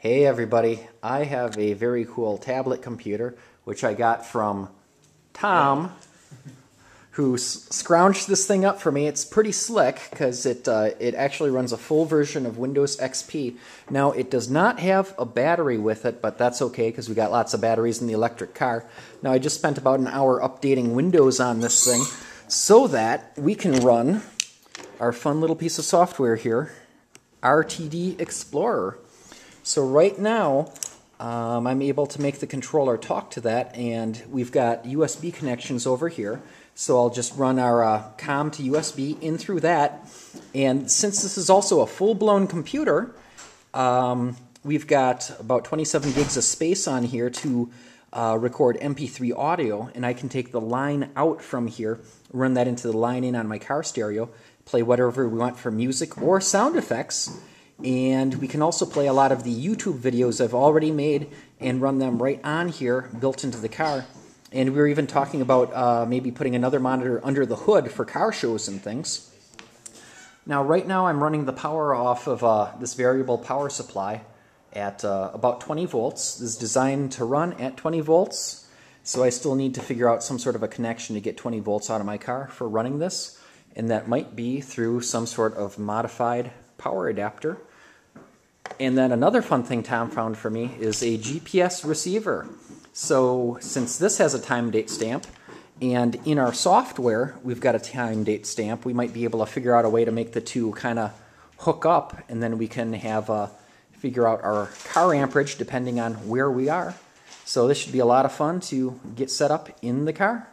Hey everybody, I have a very cool tablet computer which I got from Tom who scrounged this thing up for me. It's pretty slick because it, uh, it actually runs a full version of Windows XP. Now it does not have a battery with it, but that's okay because we got lots of batteries in the electric car. Now I just spent about an hour updating Windows on this thing so that we can run our fun little piece of software here, RTD Explorer. So right now, um, I'm able to make the controller talk to that, and we've got USB connections over here. So I'll just run our uh, COM to USB in through that. And since this is also a full-blown computer, um, we've got about 27 gigs of space on here to uh, record MP3 audio, and I can take the line out from here, run that into the line in on my car stereo, play whatever we want for music or sound effects, and we can also play a lot of the YouTube videos I've already made and run them right on here, built into the car. And we were even talking about uh, maybe putting another monitor under the hood for car shows and things. Now, right now I'm running the power off of uh, this variable power supply at uh, about 20 volts. This is designed to run at 20 volts, so I still need to figure out some sort of a connection to get 20 volts out of my car for running this, and that might be through some sort of modified power adapter. And then another fun thing Tom found for me is a GPS receiver. So since this has a time date stamp, and in our software we've got a time date stamp, we might be able to figure out a way to make the two kind of hook up, and then we can have a figure out our car amperage depending on where we are. So this should be a lot of fun to get set up in the car.